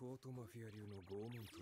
ポートマフィア流の拷問と